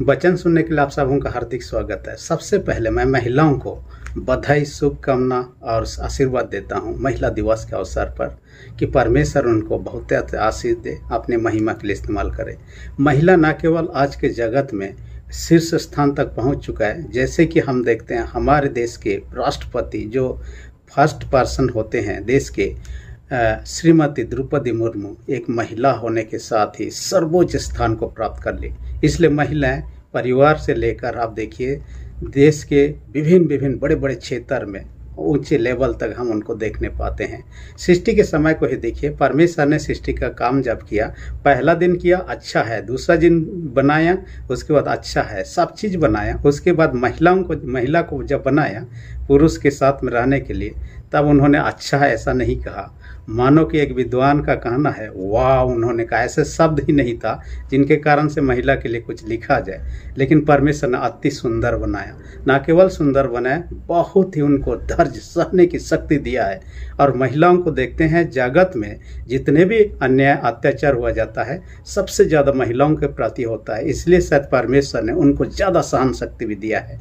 वचन सुनने के लिए आप सबों का हार्दिक स्वागत है। सबसे पहले मैं महिलाओं को बधाई, शुभकामना और आशीर्वाद देता हूँ महिला दिवस के अवसर पर कि परमेश्वर उनको बहुत आशीष दे, अपने महिमा के लिए इस्तेमाल करें। महिला न केवल आज के जगत में शीर्ष स्थान तक पहुँच चुका है, जैसे कि हम देखते हैं हमारे देश के राष्ट्रपति जो फ़र्स्ट पर्सन होते हैं, देश के श्रीमती द्रौपदी मुर्मू एक महिला होने के साथ ही सर्वोच्च स्थान को प्राप्त कर ली। इसलिए महिलाएँ परिवार से लेकर आप देखिए, देश के विभिन्न विभिन्न बड़े बड़े क्षेत्र में ऊँचे लेवल तक हम उनको देखने पाते हैं। सृष्टि के समय को ही देखिए, परमेश्वर ने सृष्टि का काम जब किया, पहला दिन किया अच्छा है। दूसरा दिन बनाया, उसके बाद अच्छा है। सब चीज़ बनाया, उसके बाद महिलाओं को, महिला को जब बनाया, पुरुष के साथ में रहने के लिए, तब उन्होंने अच्छा है ऐसा नहीं कहा। मानो कि एक विद्वान का कहना है, वाह, उन्होंने कहा, ऐसे शब्द ही नहीं था जिनके कारण से महिला के लिए कुछ लिखा जाए। लेकिन परमेश्वर ने अति सुंदर बनाया। न केवल सुंदर बनाया, बहुत ही उनको धैर्य, सहने की शक्ति दिया है। और महिलाओं को देखते हैं, जगत में जितने भी अन्याय, अत्याचार हुआ जाता है, सबसे ज़्यादा महिलाओं के प्रति होता है। इसलिए शायद परमेश्वर ने उनको ज़्यादा सहन शक्ति भी दिया है।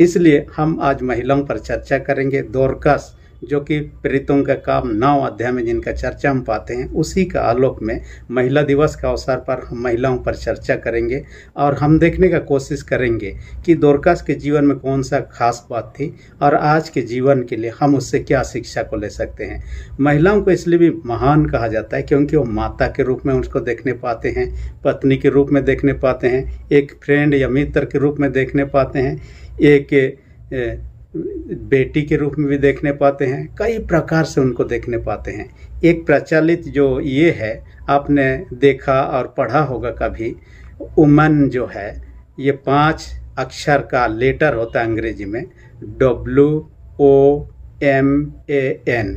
इसलिए हम आज महिलाओं पर चर्चा करेंगे। दोरकस जो कि प्रेरितों का काम नौ अध्याय में जिनका चर्चा हम पाते हैं, उसी का आलोक में महिला दिवस का अवसर पर हम महिलाओं पर चर्चा करेंगे और हम देखने का कोशिश करेंगे कि दोरकास के जीवन में कौन सा खास बात थी और आज के जीवन के लिए हम उससे क्या शिक्षा को ले सकते हैं। महिलाओं को इसलिए भी महान कहा जाता है क्योंकि वो माता के रूप में उसको देखने पाते हैं, पत्नी के रूप में देखने पाते हैं, एक फ्रेंड या मित्र के रूप में देखने पाते हैं, एक बेटी के रूप में भी देखने पाते हैं, कई प्रकार से उनको देखने पाते हैं। एक प्रचलित जो ये है, आपने देखा और पढ़ा होगा कभी, उमन जो है, ये पाँच अक्षर का लेटर होता है अंग्रेज़ी में W O M A N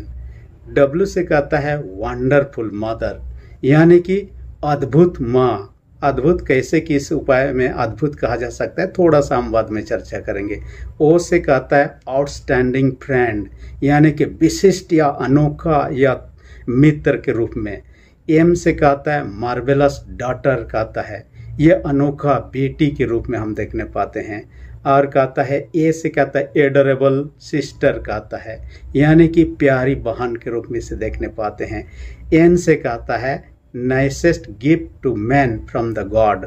W से कहता है वंडरफुल मदर यानी कि अद्भुत माँ। अद्भुत कैसे किस उपाय में अद्भुत कहा जा सकता है? थोड़ा सा हम बाद में चर्चा करेंगे। ओ से कहता है आउटस्टैंडिंग फ्रेंड यानी कि विशिष्ट या अनोखा या मित्र के रूप में। एम से कहता है मार्वेलस डॉटर कहता है। ये अनोखा बेटी के रूप में हम देखने पाते हैं। और कहता है ए से कहता है एडरेबल सिस्टर कहता है। यानी कि प्यारी बहन के रूप में इसे देखने पाते हैं। एन से कहता है nicest gift to man from the god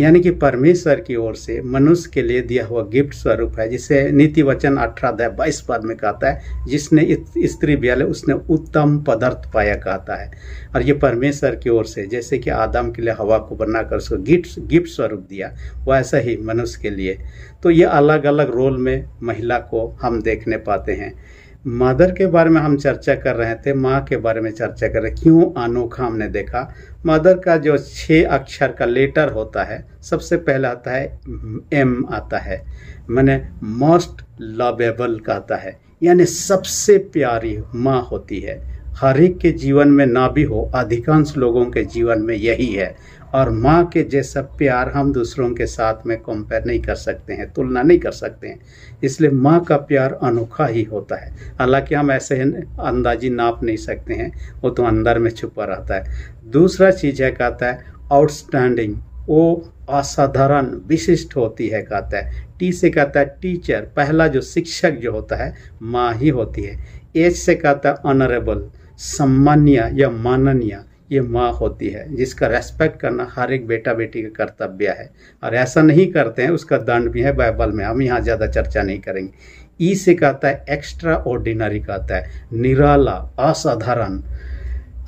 यानी कि परमेश्वर की ओर से मनुष्य के लिए दिया हुआ गिफ्ट स्वरूप है, जिसे नीति वचन अठारह दया बाईस पद में कहता है, जिसने स्त्री ब्याले, उसने उत्तम पदार्थ पाया कहता है। और ये परमेश्वर की ओर से, जैसे कि आदम के लिए हवा को बनाकर उसको गिफ्ट गिफ्ट स्वरूप दिया, वैसा ही मनुष्य के लिए। तो ये अलग अलग रोल में महिला को हम देखने पाते हैं। मदर के बारे में हम चर्चा कर रहे थे, माँ के बारे में चर्चा कर रहे क्यों अनोखा हमने देखा? मदर का जो छः अक्षर का लेटर होता है, सबसे पहला आता है एम आता है। मैंने मोस्ट लवेबल कहता है, यानी सबसे प्यारी माँ होती है। हर एक के जीवन में ना भी हो, अधिकांश लोगों के जीवन में यही है। और माँ के जैसा प्यार हम दूसरों के साथ में कंपेयर नहीं कर सकते हैं, तुलना नहीं कर सकते हैं। इसलिए माँ का प्यार अनोखा ही होता है। हालाँकि हम ऐसे अंदाजी नाप नहीं सकते हैं, वो तो अंदर में छुपा रहता है। दूसरा चीज़ है, कहता है आउटस्टैंडिंग वो असाधारण, विशिष्ट होती है, कहता है। टी से कहता है टीचर पहला जो शिक्षक जो होता है, माँ ही होती है। एच से कहता है ऑनरेबल सम्मान्य या माननीय। ये माँ होती है, जिसका रेस्पेक्ट करना हर एक बेटा बेटी का कर्तव्य है। और ऐसा नहीं करते हैं, उसका दंड भी है, बाइबल में हम यहाँ ज़्यादा चर्चा नहीं करेंगे। ई से कहता है एक्स्ट्रा ऑर्डिनरी कहता है, निराला, असाधारण।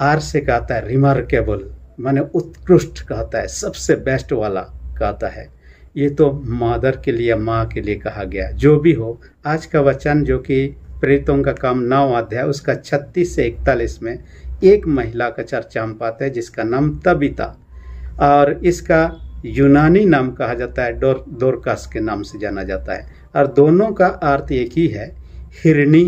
आर से कहता है रिमार्केबल माने उत्कृष्ट कहता है, सबसे बेस्ट वाला कहता है। ये तो मादर के लिए, माँ के लिए कहा गया जो भी हो, आज का वचन जो कि प्रेरितों का काम नौ अध्याय, उसका छत्तीस से इकतालीस में एक महिला का चर्चा हम पाते हैं, जिसका नाम तबिता, और इसका यूनानी नाम कहा जाता है, डोर दोरकास के नाम से जाना जाता है। और दोनों का अर्थ एक ही है, हिरणी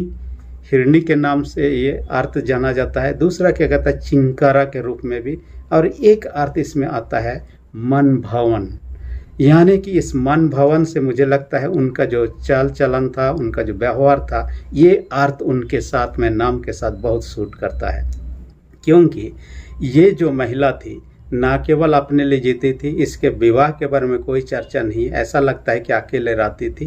हिरणी के नाम से ये अर्थ जाना जाता है। दूसरा क्या कहता है, चिंकारा के रूप में भी, और एक अर्थ इसमें आता है मन भवन यानी कि इस मन भवन से मुझे लगता है, उनका जो चाल चलन था, उनका जो व्यवहार था, ये अर्थ उनके साथ में, नाम के साथ बहुत सूट करता है। क्योंकि ये जो महिला थी, ना केवल अपने लिए जीती थी, इसके विवाह के बारे में कोई चर्चा नहीं ऐसा लगता है कि अकेले रहती थी।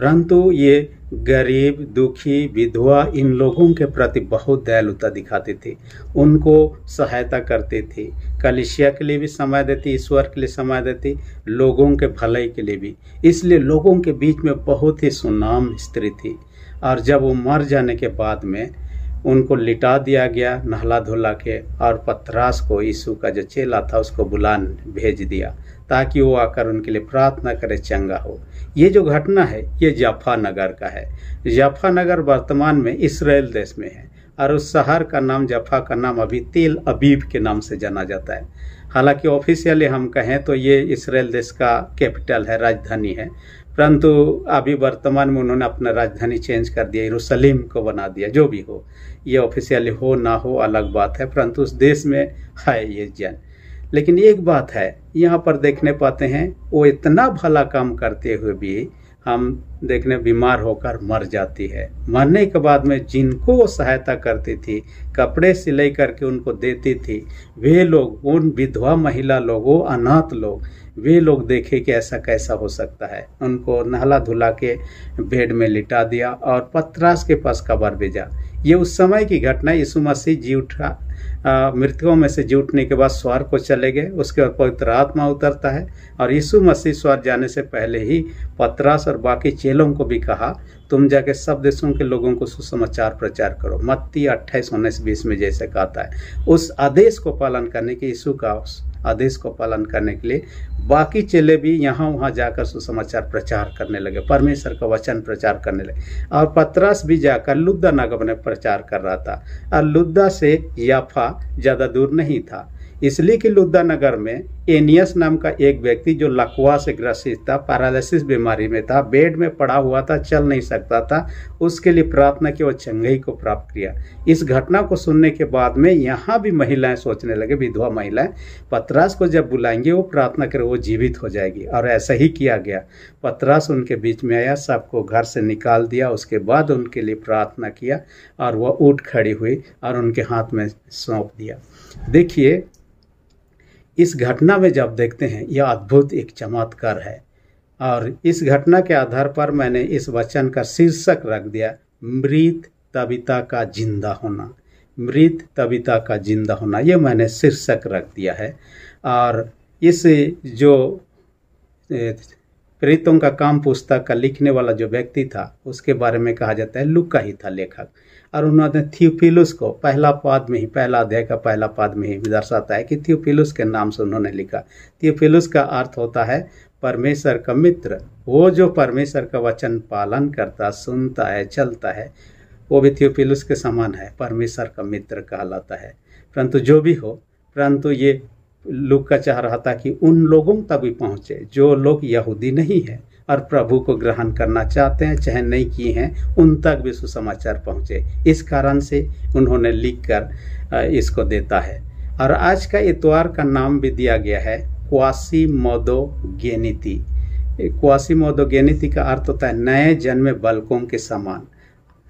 परंतु ये गरीब, दुखी विधवा इन लोगों के प्रति बहुत दयालुता दिखाती थी। उनको सहायता करती थी। कलिशिया के लिए भी समय देती, ईश्वर के लिए समय देती, लोगों के भलाई के लिए भी। इसलिए लोगों के बीच में बहुत ही सुनाम स्त्री थी। और जब वो मर जाने के बाद में उनको लिटा दिया गया नहला धुला के और पथरास को यीशु का जो चेला था उसको बुलान भेज दिया, ताकि वो आकर उनके लिए प्रार्थना करे चंगा हो। ये जो घटना है, ये जफा नगर का है। जफा नगर वर्तमान में इसराइल देश में है और उस शहर का नाम, जफा का नाम अभी तेल अबीब के नाम से जाना जाता है। हालाँकि ऑफिशियली हम कहें तो ये इसराइल देश का कैपिटल है, राजधानी है। परंतु अभी वर्तमान में उन्होंने अपना राजधानी चेंज कर दिया, यरूशलेम को बना दिया, जो भी हो। ये ऑफिशियली हो, ना हो, अलग बात है, परंतु उस देश में है ये जन। लेकिन एक बात है, यहाँ पर देखने पाते हैं, वो इतना भला काम करते हुए भी हम देखने बीमार होकर मर जाती है। मरने के बाद में जिनको वो सहायता करती थी, कपड़े सिलाई करके उनको देती थी, वे लोग, उन विधवा महिला लोग अनाथ लोग वे लोग देखे कि ऐसा कैसा हो सकता है। उनको नहला धुला के बेड में लिटा दिया और पत्रास के पास कबर भेजा। ये उस समय की घटना, यीशु मसीह जी उठा मृतकों में से जी उठने के बाद स्वर को चले गए। उसके बाद पवित्र आत्मा उतरता है और यीशु मसीह स्वर जाने से पहले ही पत्रास और बाकी चेलों को भी कहा, तुम जाके सब देशों के लोगों को सुसमाचार प्रचार करो। मत्ती अट्ठाईस उन्नीस बीस में जैसे कहता है। उस आदेश को पालन करने के यीशु का आदेश को पालन करने के लिए। बाकी चेले भी यहाँ वहाँ जाकर सुसमाचार प्रचार करने लगे, परमेश्वर का वचन प्रचार करने लगे। और पत्रास भी जाकर लुद्दा नगर में प्रचार कर रहा था। और लुद्दा से याफा ज़्यादा दूर नहीं था। इसलिए कि लुद्दा नगर में एनियस नाम का एक व्यक्ति जो लकवा से ग्रसित था, पैरालिसिस बीमारी में था, बेड में पड़ा हुआ था, चल नहीं सकता था, उसके लिए प्रार्थना की वो चंगई को प्राप्त किया। इस घटना को सुनने के बाद में यहाँ भी महिलाएँ सोचने लगे, विधवा महिलाएँ, पतरास को जब बुलाएँगे, वो प्रार्थना करे, वो जीवित हो जाएगी। और ऐसा ही किया गया। पतरास उनके बीच में आया, सबको घर से निकाल दिया, उसके बाद उनके लिए प्रार्थना किया, और वह उठ खड़ी हुई और उनके हाथ में सौंप दिया। देखिए इस घटना में जब देखते हैं, यह अद्भुत एक चमत्कार है। और इस घटना के आधार पर मैंने इस वचन का शीर्षक रख दिया, मृत तबिता का ज़िंदा होना। मृत तबिता का ज़िंदा होना ये मैंने शीर्षक रख दिया है। और इस जो प्रीतों का काम पुस्तक का लिखने वाला जो व्यक्ति था, उसके बारे में कहा जाता है, लुका ही था लेखक। और उन्होंने थियोफिलुस को पहला पाद में ही, पहला अध्याय का पहला पाद में ही दर्शाता है कि थियोफिलुस के नाम से उन्होंने लिखा। थियोफिलुस का अर्थ होता है, परमेश्वर का मित्र। वो जो परमेश्वर का वचन पालन करता, सुनता है, चलता है, वो भी थियोफिलुस के समान है। परमेश्वर का मित्र कहलाता है। परंतु जो भी हो, परंतु ये लुक का चाह रहा था कि उन लोगों तक भी पहुँचे, जो लोग यहूदी नहीं है और प्रभु को ग्रहण करना चाहते हैं चाहे नहीं किए हैं, उन तक भी सुसमाचार पहुँचे। इस कारण से उन्होंने लिख कर इसको देता है। और आज का इतवार का नाम भी दिया गया है क्वासी मोदो गेनिति क्वासी मोदो गेनिति का अर्थ होता है नए जन्मे बलकों के समान।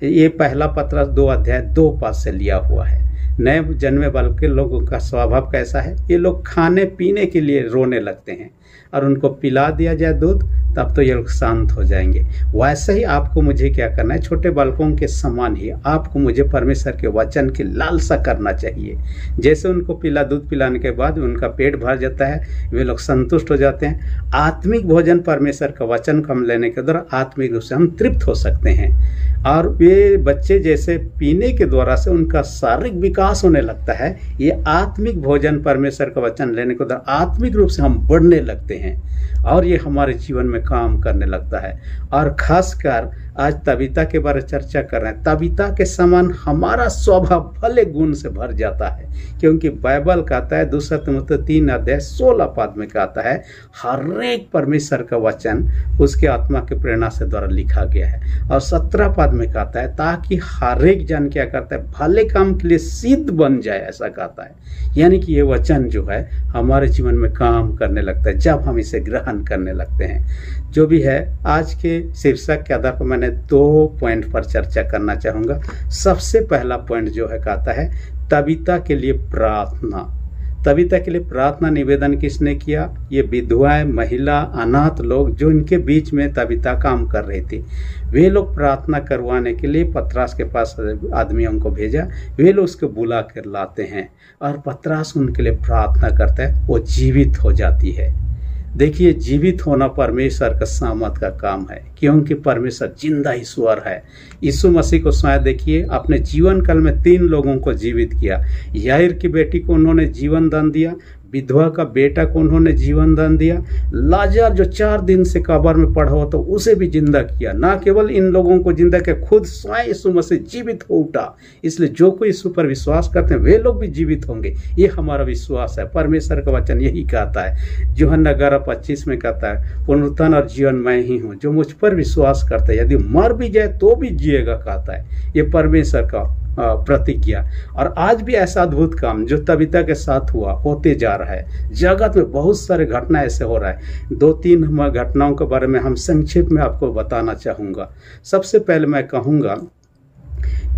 ये पहला पत्र दो अध्याय दो पास से लिया हुआ है। नए जन्मे बल्कि के लोगों का स्वभाव कैसा है? ये लोग खाने पीने के लिए रोने लगते हैं और उनको पिला दिया जाए दूध तब तो ये लोग शांत हो जाएँगे। वैसे ही आपको मुझे क्या करना है? छोटे बालकों के समान ही आपको मुझे परमेश्वर के वचन की लालसा करना चाहिए। जैसे उनको पिला, दूध पिलाने के बाद उनका पेट भर जाता है, वे लोग संतुष्ट हो जाते हैं। आत्मिक भोजन परमेश्वर का वचन को हम लेने के द्वारा आत्मिक रूप से हम तृप्त हो सकते हैं। और वे बच्चे जैसे पीने के द्वारा से उनका शारीरिक विकास होने लगता है। ये आत्मिक भोजन परमेश्वर का वचन लेने के द्वारा आत्मिक रूप से हम बढ़ने लगते हैं। और ये हमारे जीवन में काम करने लगता है। और खासकर आज तबिता के बारे चर्चा कर रहे हैं। तबिता के समान हमारा स्वभाव भले गुण से भर जाता है, क्योंकि बाइबल कहता है, दूसरा तुमत तीन अध्याय सोलह पद में कहता है हर एक परमेश्वर का वचन उसके आत्मा के प्रेरणा से द्वारा लिखा गया है। और सत्रह पद में कहता है, ताकि हर एक जन क्या करता है, भले काम के लिए सिद्ध बन जाए, ऐसा कहता है। यानी कि ये वचन जो है, हमारे जीवन में काम करने लगता है, जब हम इसे ग्रहण करने लगते हैं। जो भी है, आज के शीर्षक के आधार पर मैंने दो पॉइंट पर चर्चा करना चाहूँगा। सबसे पहला पॉइंट जो है, कहता है, तबिता के लिए प्रार्थना। तभी तक के लिए प्रार्थना निवेदन किसने किया? ये विधवाएँ, महिला, अनाथ लोग जो इनके बीच में तबिता काम कर रही थी। वे लोग प्रार्थना करवाने के लिए पत्रास के पास आदमियों को भेजा। वे लोग उसको बुला कर लाते हैं और पत्रास उनके लिए प्रार्थना करता है। वो जीवित हो जाती है। देखिए, जीवित होना परमेश्वर का सामत का काम है, क्योंकि परमेश्वर ज़िंदा ईश्वर है। यीशु मसीह को शायद देखिए, अपने जीवन काल में तीन लोगों को जीवित किया। याहिर की बेटी को उन्होंने जीवन दान दिया विधवा का बेटा को उन्होंने जीवन दान दिया। लाजर जो चार दिन से कबर में पड़ा हुआ तो उसे भी ज़िंदा किया। ना केवल इन लोगों को ज़िंदा किया, खुद स्वयं यीशु मसीह जीवित हो उठा। इसलिए जो कोई इस पर विश्वास करते हैं, वे लोग भी जीवित होंगे। ये हमारा विश्वास है। परमेश्वर का वचन यही कहता है। जो ग्यारह पच्चीस में कहता है, पुनरुत्थान और जीवन मैं ही हूँ। जो मुझ पर विश्वास करता है, यदि मर भी जाए तो भी जिएगा, कहता है। ये परमेश्वर का प्रतिज्ञा। और आज भी ऐसा अद्भुत काम जो तबिता के साथ हुआ, होते जा रहा है। जगत में बहुत सारे घटना ऐसे हो रहा है। दो तीन घटनाओं के बारे में हम संक्षिप्त में आपको बताना चाहूँगा। सबसे पहले मैं कहूँगा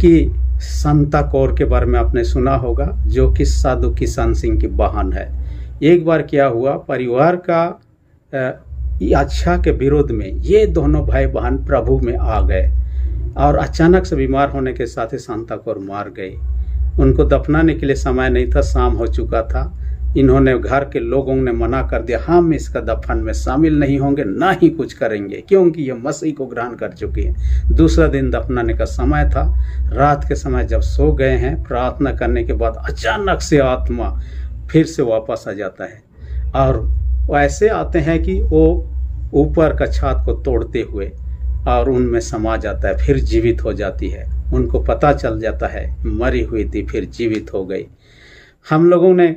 कि संता कौर के बारे में आपने सुना होगा, जो कि साधु किसान सिंह की बहन है। एक बार क्या हुआ, परिवार का अच्छा के विरोध में ये दोनों भाई बहन प्रभु में आ गए। और अचानक से बीमार होने के साथ ही शांता कौर मार गई उनको दफनाने के लिए समय नहीं था, शाम हो चुका था। इन्होंने घर के लोगों ने मना कर दिया, हम इसका दफन में शामिल नहीं होंगे, ना ही कुछ करेंगे, क्योंकि ये मसीह को ग्रहण कर चुकी है। दूसरा दिन दफनाने का समय था। रात के समय जब सो गए हैं, प्रार्थना करने के बाद अचानक से आत्मा फिर से वापस आ जाता है। और ऐसे आते हैं कि वो ऊपर का छात को तोड़ते हुए और उनमें समा जाता है, फिर जीवित हो जाती है। उनको पता चल जाता है, मरी हुई थी, फिर जीवित हो गई। हम लोगों ने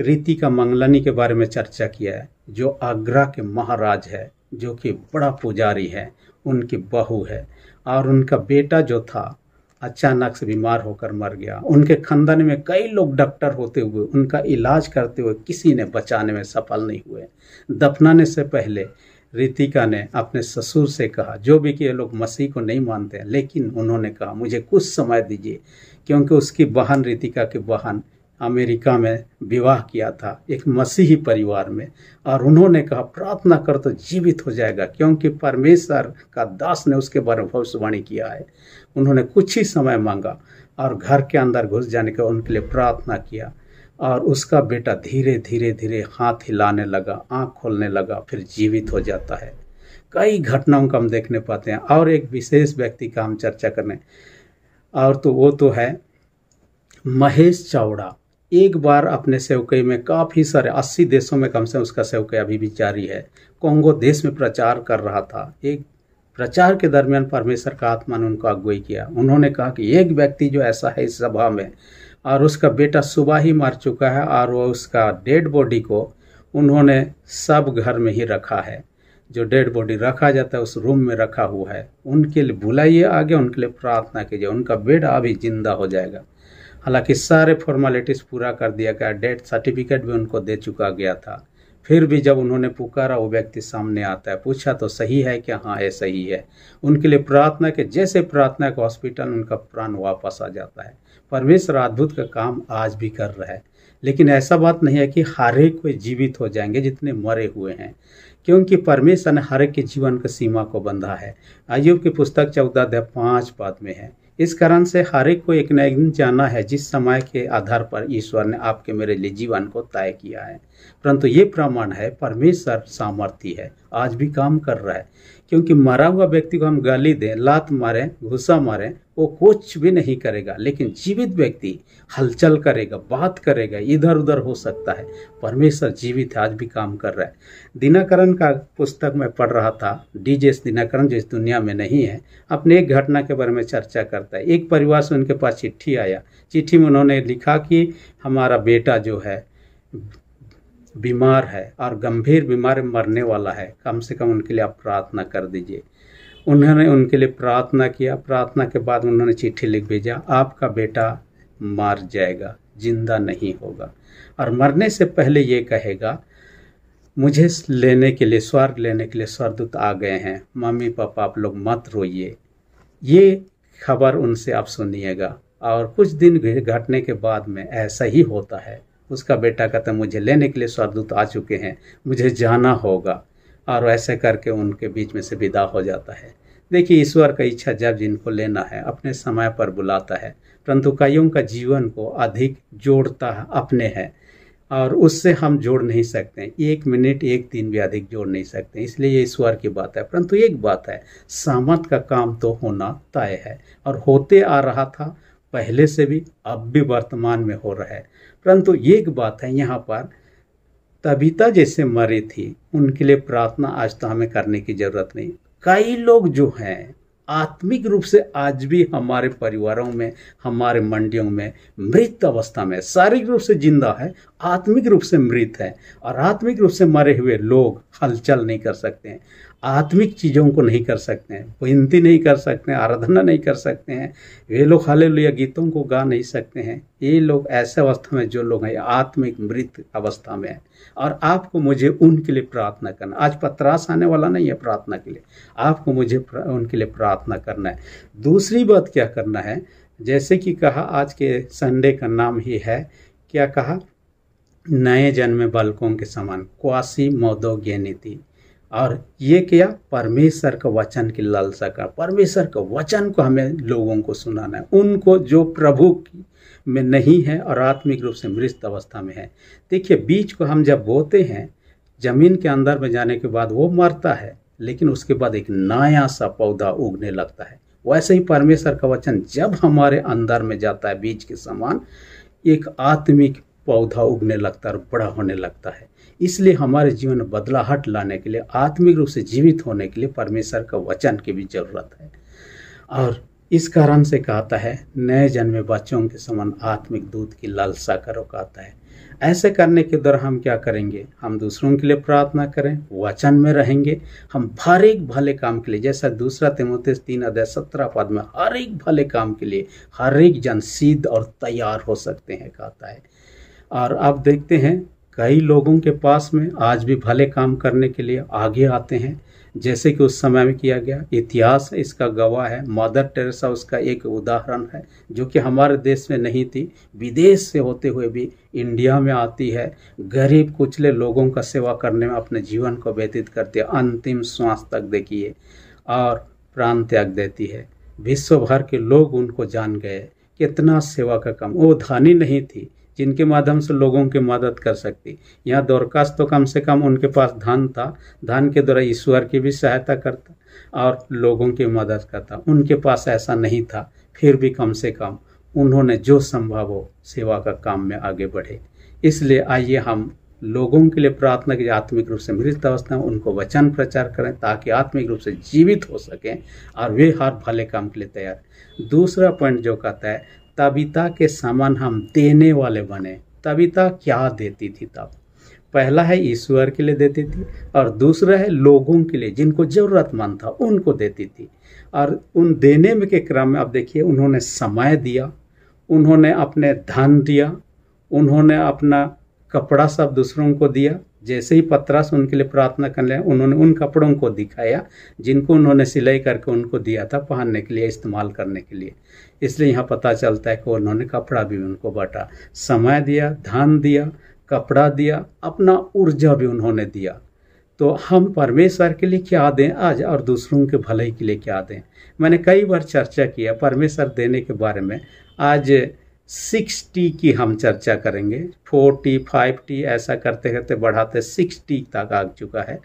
रीति का मंगलनी के बारे में चर्चा किया है। जो आगरा के महाराज है, जो कि बड़ा पुजारी है, उनकी बहू है, और उनका बेटा जो था, अचानक से बीमार होकर मर गया। उनके खानदान में कई लोग डॉक्टर होते हुए, उनका इलाज करते हुए किसी ने बचाने में सफल नहीं हुए। दफनाने से पहले रितिका ने अपने ससुर से कहा, जो भी कि ये लोग मसीह को नहीं मानते हैं, लेकिन उन्होंने कहा, मुझे कुछ समय दीजिए, क्योंकि उसकी बहन रितिका की बहन अमेरिका में विवाह किया था, एक मसीही परिवार में, और उन्होंने कहा, प्रार्थना कर तो जीवित हो जाएगा, क्योंकि परमेश्वर का दास ने उसके बारे में भविष्यवाणी किया है। उन्होंने कुछ ही समय मांगा और घर के अंदर घुस जाने का उनके लिए प्रार्थना किया। और उसका बेटा धीरे धीरे धीरे हाथ हिलाने लगा, आँख खोलने लगा, फिर जीवित हो जाता है। कई घटनाओं का हम देखने पाते हैं और एक विशेष व्यक्ति का हम चर्चा करने। और तो वो तो है महेश चावड़ा। एक बार अपने सेवकई में काफ़ी सारे अस्सी देशों में कम से कम उसका सेवकई अभी भी जारी है। कोंगो देश में प्रचार कर रहा था। एक प्रचार के दरमियान परमेश्वर का आत्मा ने उनको अगुवाई किया। उन्होंने कहा कि एक व्यक्ति जो ऐसा है इस सभा में और उसका बेटा सुबह ही मर चुका है और वो उसका डेड बॉडी को उन्होंने सब घर में ही रखा है। जो डेड बॉडी रखा जाता है, उस रूम में रखा हुआ है। उनके लिए बुलाइए आगे, उनके लिए प्रार्थना कीजिए। उनका बेटा अभी ज़िंदा हो जाएगा। हालाँकि सारे फॉर्मेलिटीज़ पूरा कर दिया गया डेथ सर्टिफिकेट भी उनको दे चुका गया था। फिर भी जब उन्होंने पुकारा, वो व्यक्ति सामने आता है, पूछा तो सही है क्या? हाँ ये सही है। उनके लिए प्रार्थना के जैसे प्रार्थना के हॉस्पिटल उनका प्राण वापस आ जाता है। परमेश्वर अद्भुत का काम आज भी कर रहा है। लेकिन ऐसा बात नहीं है कि हर एक कोई जीवित हो जाएँगे जितने मरे हुए हैं, क्योंकि परमेश्वर ने हर एक के जीवन की सीमा को बंधा है। अयुब की पुस्तक चौदह अध्याय पाँच पद में है। इस कारण से हर एक को एक न एक दिन जाना है जिस समय के आधार पर ईश्वर ने आपके मेरे लिए जीवन को तय किया है। परंतु ये प्रमाण है, परमेश्वर सामर्थ्य है, आज भी काम कर रहा है। क्योंकि मरा हुआ व्यक्ति को हम गाली दें, लात मारें गुस्सा मारें, वो कुछ भी नहीं करेगा, लेकिन जीवित व्यक्ति हलचल करेगा, बात करेगा इधर उधर हो सकता है। परमेश्वर जीवित है, आज भी काम कर रहा है। दिनाकरण का पुस्तक मैं पढ़ रहा था डी डीजेस दिनाकरण, जो इस दुनिया में नहीं है, अपने एक घटना के बारे में चर्चा करता है। एक परिवार से उनके पास चिट्ठी आया। चिट्ठी में उन्होंने लिखा कि हमारा बेटा जो है बीमार है और गंभीर बीमार मरने वाला है, कम से कम उनके लिए आप प्रार्थना कर दीजिए। उन्होंने उनके लिए प्रार्थना किया। प्रार्थना के बाद उन्होंने चिट्ठी लिख भेजा, आपका बेटा मार जाएगा, ज़िंदा नहीं होगा। और मरने से पहले ये कहेगा, मुझे लेने के लिए, स्वर्ग लेने के लिए स्वर्गदूत आ गए हैं। मम्मी पापा, आप लोग मत रोइए। ये खबर उनसे आप सुनिएगा। और कुछ दिन घटने के बाद में ऐसा ही होता है। उसका बेटा कहता मुझे लेने के लिए स्वर्गदूत आ चुके हैं, मुझे जाना होगा। और ऐसे करके उनके बीच में से विदा हो जाता है। देखिए, ईश्वर का इच्छा जब जिनको लेना है, अपने समय पर बुलाता है, परंतु कईयों का जीवन को अधिक जोड़ता है, अपने है, और उससे हम जोड़ नहीं सकते एक मिनट, एक दिन भी अधिक जोड़ नहीं सकते इसलिए ये ईश्वर की बात है। परंतु एक बात है सामत का काम तो होना तय है, और होते आ रहा था, पहले से भी, अब भी वर्तमान में हो रहा है। परंतु एक बात है यहाँ पर, तबिता जैसे मरी थी, उनके लिए प्रार्थना आज तो हमें करने की ज़रूरत नहीं। कई लोग जो हैं, आत्मिक रूप से आज भी हमारे परिवारों में, हमारे मंडियों में मृत अवस्था में, शारीरिक रूप से ज़िंदा है, आत्मिक रूप से मृत है, और आत्मिक रूप से मरे हुए लोग हलचल नहीं कर सकते हैं। आत्मिक चीज़ों को नहीं कर सकते हैं, विनती नहीं कर सकते हैं, आराधना नहीं कर सकते हैं, वे लोग हाले गीतों को गा नहीं सकते हैं। ये लोग ऐसे अवस्था में जो लोग हैं आत्मिक मृत अवस्था में है। और आपको मुझे उनके लिए प्रार्थना करना, आज पत्रास आने वाला नहीं है प्रार्थना के लिए, आपको मुझे उनके लिए प्रार्थना करना है। दूसरी बात क्या करना है, जैसे कि कहा आज के संडे का नाम ही है, क्या कहा? नए जन्म बालकों के समान, क्वासी मोदो ज्ञानीति और ये क्या परमेश्वर का वचन की लालसा का। परमेश्वर का वचन को हमें लोगों को सुनाना है। उनको जो प्रभु में नहीं है और आत्मिक रूप से मृत अवस्था में है। देखिए बीज को हम जब बोते हैं, ज़मीन के अंदर में जाने के बाद वो मरता है, लेकिन उसके बाद एक नया सा पौधा उगने लगता है। वैसे ही परमेश्वर का वचन जब हमारे अंदर में जाता है बीज के समान, एक आत्मिक पौधा उगने लगता है और बड़ा होने लगता है। इसलिए हमारे जीवन में बदलाहट लाने के लिए, आत्मिक रूप से जीवित होने के लिए परमेश्वर का वचन की भी ज़रूरत है। और इस कारण से कहता है, नए जन्मे बच्चों के समान आत्मिक दूध की लालसा करो कहता है। ऐसे करने के द्वारा हम क्या करेंगे? हम दूसरों के लिए प्रार्थना करें, वचन में रहेंगे। हम हर एक भले काम के लिए, जैसा दूसरा तिमोते तीन अध्याय सत्रह पद में, हर एक भले काम के लिए, हर एक जन सिद्ध और तैयार हो सकते हैं, कहता है। और आप देखते हैं कई लोगों के पास में आज भी भले काम करने के लिए आगे आते हैं। जैसे कि उस समय में किया गया, इतिहास इसका गवाह है। मदर टेरेसा उसका एक उदाहरण है, जो कि हमारे देश में नहीं थी, विदेश से होते हुए भी इंडिया में आती है। गरीब, कुचले लोगों का सेवा करने में अपने जीवन को व्यतीत करती है। अंतिम श्वास तक देखिए, और प्राण त्याग देती है। विश्व भर के लोग उनको जान गए। कितना सेवा का काम। वो धनी नहीं थी जिनके माध्यम से लोगों की मदद कर सकती? यहाँ दौरकाश तो कम से कम उनके पास धन था। धन के द्वारा ईश्वर की भी सहायता करता और लोगों की मदद करता। उनके पास ऐसा नहीं था, फिर भी कम से कम उन्होंने जो संभव हो सेवा का काम में आगे बढ़े। इसलिए आइए हम लोगों के लिए प्रार्थना की आत्मिक रूप से मृत अवस्था में उनको वचन प्रचार करें ताकि आत्मिक रूप से जीवित हो सकें और वे हर भले काम के लिए तैयार। दूसरा पॉइंट जो कहता है तबिता के समान हम देने वाले बने। तबिता क्या देती थी तब? पहला है ईश्वर के लिए देती थी और दूसरा है लोगों के लिए, जिनको ज़रूरतमंद था, उनको देती थी। और उन देने में के क्रम में आप देखिए, उन्होंने समय दिया, उन्होंने अपने धन दिया, उन्होंने अपना कपड़ा सब दूसरों को दिया जैसे ही पत्रास उनके लिए प्रार्थना करने उन्होंने उन कपड़ों को दिखाया, जिनको उन्होंने सिलाई करके उनको दिया था पहनने के लिए, इस्तेमाल करने के लिए। इसलिए यहाँ पता चलता है कि उन्होंने कपड़ा भी उनको बांटा। समय दिया, धन दिया, कपड़ा दिया, अपना ऊर्जा भी उन्होंने दिया। तो हम परमेश्वर के लिए क्या दें आज और दूसरों के भलाई के लिए क्या दें? मैंने कई बार चर्चा किया परमेश्वर देने के बारे में। आज सिक्स टी की हम चर्चा करेंगे। फोर टी फाइव टी ऐसा करते करते बढ़ाते सिक्स टी तक आ चुका है।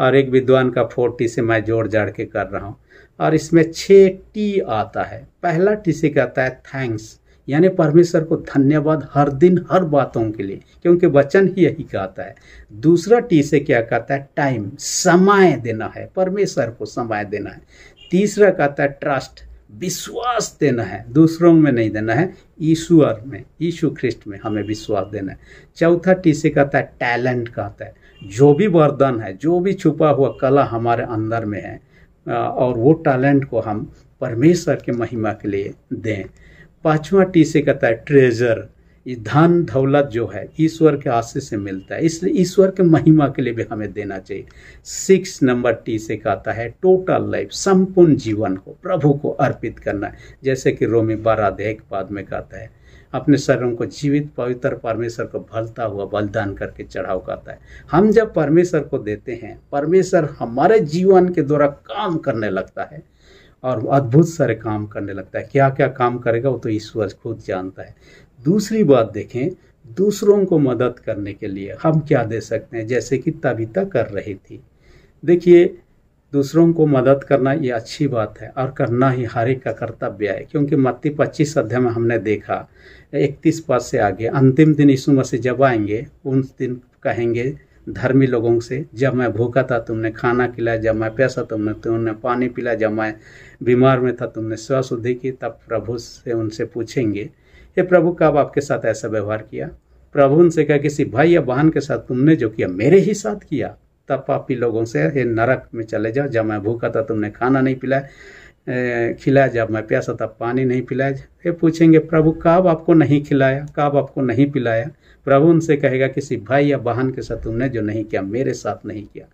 और एक विद्वान का फोर टी से मैं जोड़ जाड़ के कर रहा हूँ। और इसमें छः टी आता है। पहला टी से कहता है थैंक्स, यानी परमेश्वर को धन्यवाद हर दिन, हर बातों के लिए, क्योंकि वचन ही यही कहता है। दूसरा टी से क्या कहता है? टाइम, समय देना है। परमेश्वर को समय देना है। तीसरा कहता है ट्रस्ट विश्वास देना है। दूसरों में नहीं देना है। ईश्वर में, यीशु ख्रिस्ट में हमें विश्वास देना है। चौथा टी से कहता है, टैलेंट कहता है। जो भी वरदान है, जो भी छुपा हुआ कला हमारे अंदर में है और वो टैलेंट को हम परमेश्वर के महिमा के लिए दें। पांचवा टी से कहता है, ट्रेजर। धन दौलत जो है, ईश्वर के आशीष से मिलता है। इसलिए ईश्वर के महिमा के लिए भी हमें देना चाहिए। सिक्स नंबर टी से कहता है टोटल लाइफ संपूर्ण जीवन को, प्रभु को अर्पित करना जैसे कि रोमी बारह पाद में कहता है, अपने शरीरों को जीवित, पवित्र, परमेश्वर को भलता हुआ बलिदान करके चढ़ाव करता है। हम जब परमेश्वर को देते हैं, परमेश्वर हमारे जीवन के द्वारा काम करने लगता है और अद्भुत सारे काम करने लगता है। क्या क्या काम करेगा वो तो ईश्वर खुद जानता है। दूसरी बात देखें, दूसरों को मदद करने के लिए हम क्या दे सकते हैं? जैसे कि तबिता कर रही थी। देखिए, दूसरों को मदद करना ये अच्छी बात है और करना ही हर एक का कर्तव्य है, क्योंकि मत्ती पच्चीस अध्याय में हमने देखा, इकतीस पद से आगे, अंतिम दिन यीशु मसीह जब आएँगे उन दिन कहेंगे, धर्मी लोगों से, जब मैं भूखा था तुमने खाना खिलाया, जब मैं प्यासा तुमने तुमने पानी पिलाया, जब मैं बीमार में था तुमने स्वशुद्धि की तब प्रभु से उनसे पूछेंगे हे प्रभु, कब आपके साथ ऐसा व्यवहार किया? प्रभु उनसे कहा, किसी भाई या बहन के साथ तुमने जो किया, मेरे ही साथ किया। तब पापी लोगों से, हे नरक में चले जाओ, जब मैं भूखा था तुमने खाना नहीं पिलाया खिलाया, जब मैं प्यासा था पानी नहीं पिलाया। फिर पूछेंगे, प्रभु, कब आपको नहीं खिलाया, कब आपको नहीं पिलाया? प्रभु उनसे कहेगा, किसी भाई या बहन के साथ तुमने जो नहीं किया, मेरे साथ नहीं किया।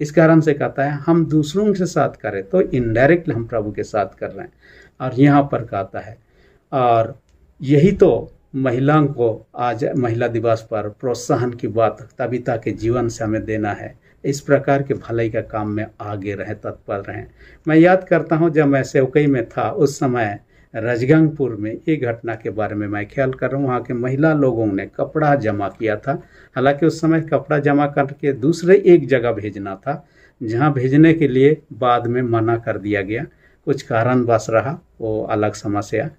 इस कारण से कहता है, हम दूसरों के साथ करें तो इनडायरेक्टली हम प्रभु के साथ कर रहे हैं। और यहाँ पर कहता है, और यही तो महिलाओं को आज महिला दिवस पर प्रोत्साहन की बात तबिता के जीवन से हमें देना है। इस प्रकार के भलाई का काम में आगे रहे, तत्पर रहें। मैं याद करता हूँ, जब मैं सेवकई में था, उस समय रजगंगपुर में एक घटना के बारे में मैं ख्याल कर रहा हूँ। वहाँ के महिला लोगों ने कपड़ा जमा किया था। हालाँकि उस समय कपड़ा जमा करके दूसरे एक जगह भेजना था, जहाँ भेजने के लिए बाद में मना कर दिया गया। कुछ कारण बस रहा, वो अलग समस्या।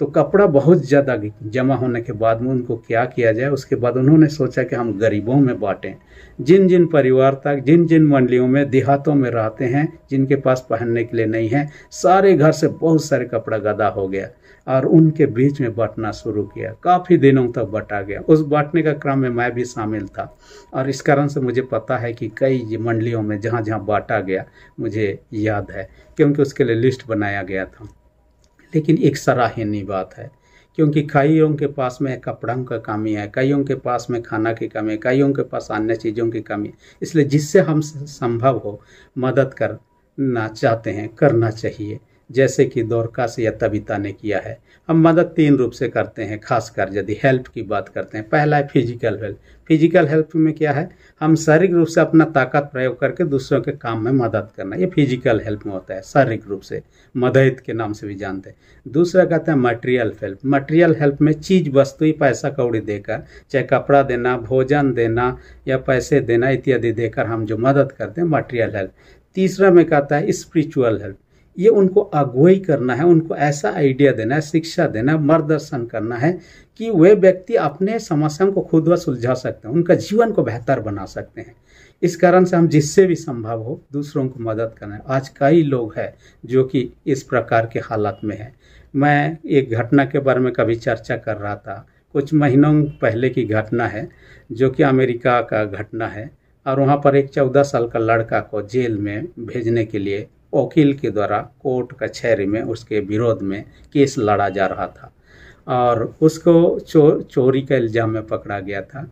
तो कपड़ा बहुत ज़्यादा जमा होने के बाद में उनको क्या किया जाए, उसके बाद उन्होंने सोचा कि हम गरीबों में बांटें। जिन जिन परिवार तक जिन जिन मंडलियों में, देहातों में रहते हैं, जिनके पास पहनने के लिए नहीं है, सारे घर से बहुत सारे कपड़ा गदा हो गया और उनके बीच में बांटना शुरू किया। काफ़ी दिनों तक बांटा गया। उस बांटने का क्रम में मैं भी शामिल था और इस कारण से मुझे पता है कि कई मंडलियों में जहाँ जहाँ बांटा गया, मुझे याद है, क्योंकि उसके लिए लिस्ट बनाया गया था। लेकिन एक सराहनीय बात है, क्योंकि कईयों के पास में कपड़ों का कमी है कईयों के पास में खाना की कमी है कईयों के पास अन्य चीज़ों की कमी है। इसलिए जिससे हम संभव हो मदद करना चाहते हैं, करना चाहिए। जैसे कि दौरकास या तबिता ने किया है। हम मदद तीन रूप से करते हैं, खासकर यदि हेल्प की बात करते हैं। पहला है फ़िज़िकल हेल्प फ़िज़िकल हेल्प में क्या है? हम शारीरिक रूप से अपना ताकत प्रयोग करके दूसरों के काम में मदद करना, ये फ़िज़िकल हेल्प में होता है, शारीरिक रूप से। मदद के नाम से भी जानते हैं। दूसरा कहते हैं मटेरियल हेल्प मटेरियल हेल्प में चीज़ वस्तु ही पैसा कौड़ी देकर, चाहे कपड़ा देना, भोजन देना या पैसे देना इत्यादि देकर हम जो मदद करते हैं, मटेरियल हेल्प तीसरा में कहता है स्पिरिचुअल हेल्प ये उनको अगुवाई करना है, उनको ऐसा आइडिया देना है, शिक्षा देना है, मार्गदर्शन करना है कि वे व्यक्ति अपने समस्याओं को खुद व सुलझा सकते हैं, उनका जीवन को बेहतर बना सकते हैं। इस कारण से हम जिससे भी संभव हो, दूसरों को मदद करना है आज कई लोग हैं जो कि इस प्रकार के हालात में है। मैं एक घटना के बारे में कभी चर्चा कर रहा था। कुछ महीनों पहले की घटना है, जो कि अमेरिका का घटना है, और वहाँ पर एक चौदह साल का लड़का को जेल में भेजने के लिए वकील के द्वारा कोर्ट कचहरी में उसके विरोध में केस लड़ा जा रहा था। और उसको चो, चोरी का इल्ज़ाम में पकड़ा गया था।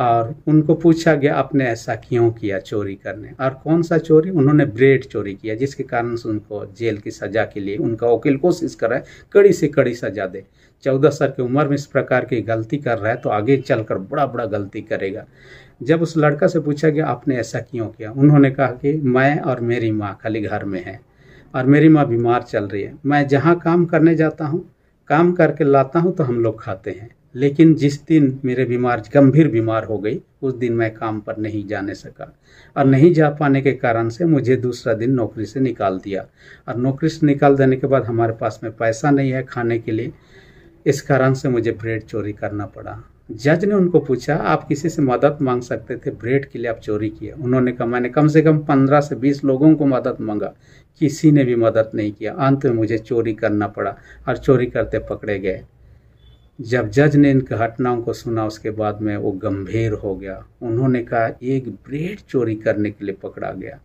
और उनको पूछा गया आपने ऐसा क्यों किया चोरी करने? और कौन सा चोरी? उन्होंने ब्रेड चोरी किया जिसके कारण से उनको जेल की सज़ा के लिए उनका वकील कोशिश कर रहा है कड़ी से कड़ी सज़ा दे। चौदह साल की उम्र में इस प्रकार की गलती कर रहा है तो आगे चलकर बड़ा बड़ा गलती करेगा। जब उस लड़का से पूछा गया, आपने ऐसा क्यों किया? उन्होंने कहा कि, मैं और मेरी माँ खाली घर में है और मेरी माँ बीमार चल रही है। मैं जहाँ काम करने जाता हूँ, काम करके लाता हूँ तो हम लोग खाते हैं। लेकिन जिस दिन मेरे बीमार, गंभीर बीमार हो गई, उस दिन मैं काम पर नहीं जाने सका और नहीं जा पाने के कारण से मुझे दूसरा दिन नौकरी से निकाल दिया। और नौकरी से निकाल देने के बाद हमारे पास में पैसा नहीं है खाने के लिए। इस कारण से मुझे ब्रेड चोरी करना पड़ा। जज ने उनको पूछा, आप किसी से मदद मांग सकते थे? ब्रेड के लिए आप चोरी किए। उन्होंने कहा, मैंने कम से कम पंद्रह से बीस लोगों को मदद मांगा। किसी ने भी मदद नहीं किया। अंत में मुझे चोरी करना पड़ा और चोरी करते पकड़े गए। जब जज ने इन घटनाओं को सुना, उसके बाद में वो गंभीर हो गया। उन्होंने कहा, एक ब्रेड चोरी करने के लिए पकड़ा गया।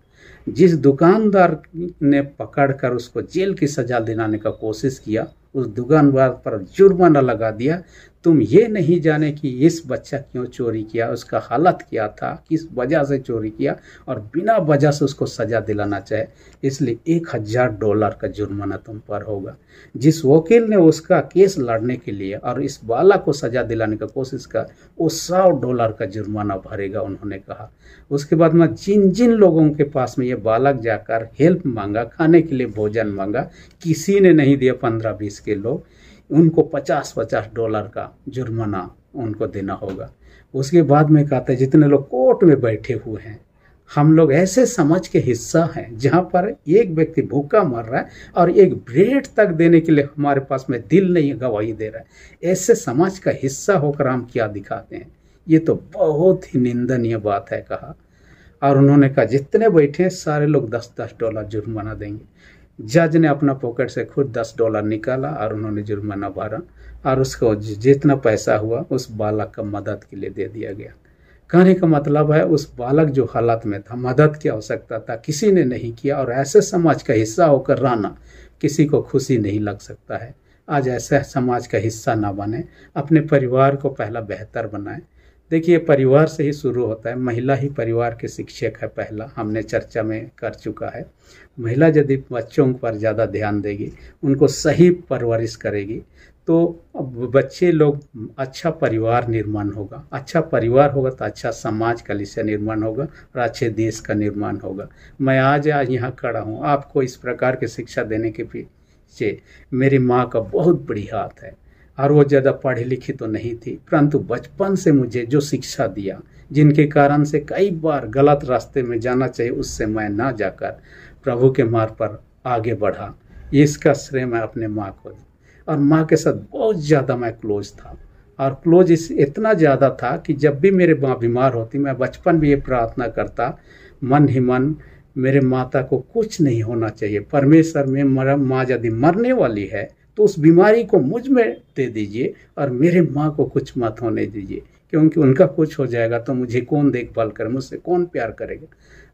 जिस दुकानदार ने पकड़कर उसको जेल की सजा दिलाने का कोशिश किया, उस दुकानदार पर जुर्माना लगा दिया तुम ये नहीं जाने कि इस बच्चा क्यों चोरी किया, उसका हालत क्या था, किस वजह से चोरी किया और बिना वजह से उसको सजा दिलाना चाहे, इसलिए एक हज़ार डॉलर का जुर्माना तुम पर होगा। जिस वकील ने उसका केस लड़ने के लिए और इस बालक को सजा दिलाने का कोशिश का वो सौ डॉलर का जुर्माना भरेगा, उन्होंने कहा। उसके बाद में जिन जिन लोगों के पास में ये बालक जाकर हेल्प मांगा, खाने के लिए भोजन मांगा, किसी ने नहीं दिया पंद्रह बीस के लोग उनको पचास पचास डॉलर का जुर्माना उनको देना होगा। उसके बाद में कहते हैं, जितने लोग कोर्ट में बैठे हुए हैं, हम लोग ऐसे समाज के हिस्सा हैं जहाँ पर एक व्यक्ति भूखा मर रहा है और एक ब्रेड तक देने के लिए हमारे पास में दिल नहीं गवाही दे रहा है। ऐसे समाज का हिस्सा होकर हम क्या दिखाते हैं? ये तो बहुत ही निंदनीय बात है कहा। और उन्होंने कहा, जितने बैठे हैं, सारे लोग दस दस डॉलर जुर्माना देंगे। जज ने अपना पॉकेट से खुद दस डॉलर निकाला और उन्होंने जुर्माना भरा और उसको जितना पैसा हुआ, उस बालक का मदद के लिए दे दिया गया। कहने का मतलब है, उस बालक जो हालत में था, मदद की आवश्यकता था, किसी ने नहीं किया और ऐसे समाज का हिस्सा होकर रहना किसी को खुशी नहीं लग सकता है। आज ऐसे समाज का हिस्सा ना बने, अपने परिवार को पहला बेहतर बनाए देखिए परिवार से ही शुरू होता है। महिला ही परिवार के शिक्षक है, पहला। हमने चर्चा में कर चुका है। महिला यदि बच्चों पर ज़्यादा ध्यान देगी, उनको सही परवरिश करेगी तो बच्चे लोग अच्छा परिवार निर्माण होगा। अच्छा परिवार होगा तो अच्छा समाज का लिस्य निर्माण होगा और अच्छे देश का निर्माण होगा। मैं आज आज यहाँ खड़ा हूँ। आपको इस प्रकार की शिक्षा देने के पीछे मेरी माँ का बहुत बड़ी हाथ है। और वो ज़्यादा पढ़ी लिखी तो नहीं थी। परंतु बचपन से मुझे जो शिक्षा दिया, जिनके कारण से कई बार गलत रास्ते में जाना चाहिए, उससे मैं ना जाकर प्रभु के मार्ग पर आगे बढ़ा। इसका श्रेय मैं अपने माँ को दी। और माँ के साथ बहुत ज़्यादा मैं क्लोज था। और क्लोज इस इतना ज़्यादा था कि जब भी मेरे माँ बीमार होती, मैं बचपन भी ये प्रार्थना करता, मन ही मन, मेरे माता को कुछ नहीं होना चाहिए। परमेश्वर में माँ यदि मरने वाली है तो उस बीमारी को मुझमें दे दीजिए और मेरे माँ को कुछ मत होने दीजिए। क्योंकि उनका कुछ हो जाएगा तो मुझे कौन देखभाल करे, मुझसे कौन प्यार करेगा?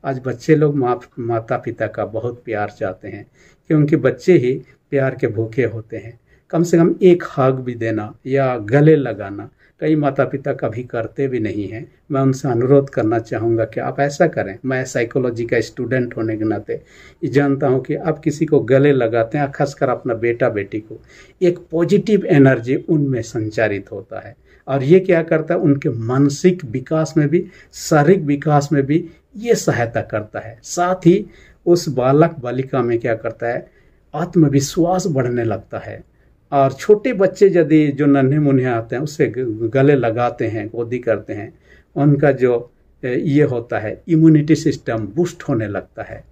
आज बच्चे लोग माँ माता पिता का बहुत प्यार चाहते हैं, क्योंकि बच्चे ही प्यार के भूखे होते हैं। कम से कम एक हाग भी देना या गले लगाना कई माता पिता कभी करते भी नहीं हैं। मैं उनसे अनुरोध करना चाहूँगा कि आप ऐसा करें। मैं साइकोलॉजी का स्टूडेंट होने के नाते जानता हूँ कि आप किसी को गले लगाते हैं, खासकर अपना बेटा बेटी को। एक पॉजिटिव एनर्जी उनमें संचारित होता है। और ये क्या करता है? उनके मानसिक विकास में भी, शारीरिक विकास में भी ये सहायता करता है। साथ ही उस बालक बालिका में क्या करता है? आत्मविश्वास बढ़ने लगता है। और छोटे बच्चे यदि जो नन्हे मुन्हे आते हैं, उससे गले लगाते हैं, गोदी करते हैं, उनका जो ये होता है इम्यूनिटी सिस्टम बूस्ट होने लगता है,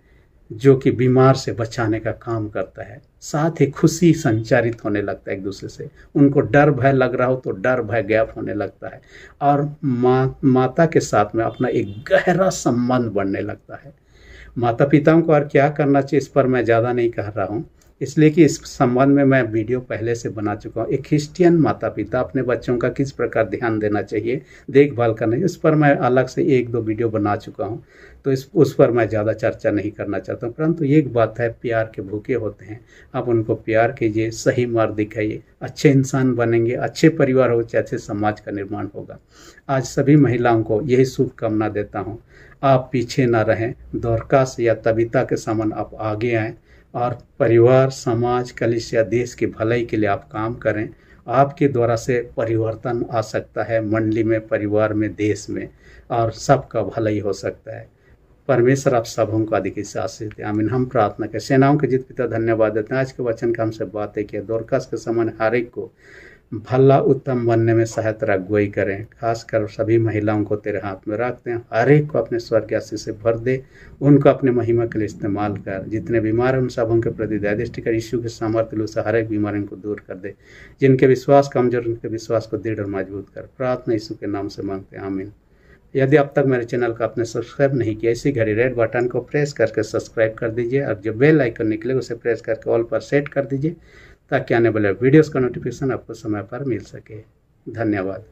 जो कि बीमार से बचाने का काम करता है, साथ ही खुशी संचारित होने लगता है एक दूसरे से। उनको डर भय लग रहा हो तो डर भय गैप होने लगता है, और माँ, माता के साथ में अपना एक गहरा संबंध बढ़ने लगता है। माता पिताओं को और क्या करना चाहिए इस पर मैं ज़्यादा नहीं कह रहा हूँ। इसलिए कि इस संबंध में मैं वीडियो पहले से बना चुका हूँ। एक क्रिश्चियन माता पिता अपने बच्चों का किस प्रकार ध्यान देना चाहिए, देखभाल करना इस पर मैं अलग से एक दो वीडियो बना चुका हूँ। तो इस, उस पर मैं ज़्यादा चर्चा नहीं करना चाहता हूँ। परंतु एक बात है, प्यार के भूखे होते हैं। आप उनको प्यार कीजिए, सही मार्ग दिखाइए, अच्छे इंसान बनेंगे, अच्छे परिवार हो, अच्छे समाज का निर्माण होगा। आज सभी महिलाओं को यही शुभकामना देता हूँ। आप पीछे ना रहें दौरकाश या तबिता के समान आप आगे आएँ। और परिवार, समाज, कलिश कलिसिया देश की भलाई के लिए आप काम करें। आपके द्वारा से परिवर्तन आ सकता है मंडली में, परिवार में, देश में, और सबका भलाई हो सकता है। परमेश्वर, आप सबों को अधिक आशीष दे। आमीन। हम प्रार्थना करें। सेनाओं के जित पिता, धन्यवाद देते हैं। आज के वचन का हमसे बातें किया दोरकास के समान हर एक को भला उत्तम बनने में सहायता अगुवाई करें। खासकर सभी महिलाओं को तेरे हाथ में रखते हैं। हर एक को अपने स्वर्ग आशीष से भर दे। उनको अपने महिमा के लिए इस्तेमाल कर। जितने बीमार हैं उन सब उनके प्रति दयादृष्टि कर। यीशु के सामर्थ्य से हर एक बीमारी को दूर कर दे। जिनके विश्वास कमज़ोर उनके विश्वास को दृढ़ और मज़बूत कर। प्रार्थना यीशु के नाम से मांगते हैं। आमीन। यदि अब तक मेरे चैनल को आपने सब्सक्राइब नहीं किया, इसी घड़ी रेड बटन को प्रेस करके सब्सक्राइब कर दीजिए और जो बेल आइकन निकले उसे प्रेस करके ऑल पर सेट कर दीजिए। ताकि आने वाले वीडियोस का नोटिफिकेशन आपको समय पर मिल सके। धन्यवाद।